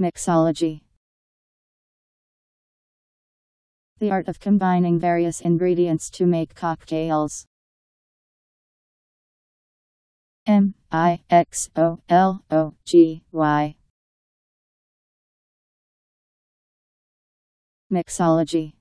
Mixology. The art of combining various ingredients to make cocktails. M I X O L O G Y. Mixology.